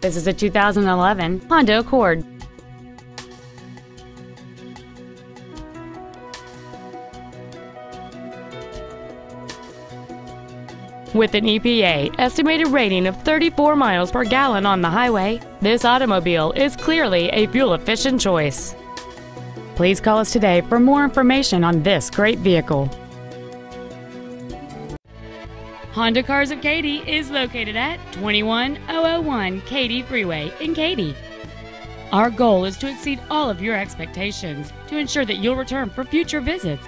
This is a 2011 Honda Accord. With an EPA estimated rating of 34 miles per gallon on the highway, this automobile is clearly a fuel-efficient choice. Please call us today for more information on this great vehicle. Honda Cars of Katy is located at 21001 Katy Freeway in Katy. Our goal is to exceed all of your expectations to ensure that you'll return for future visits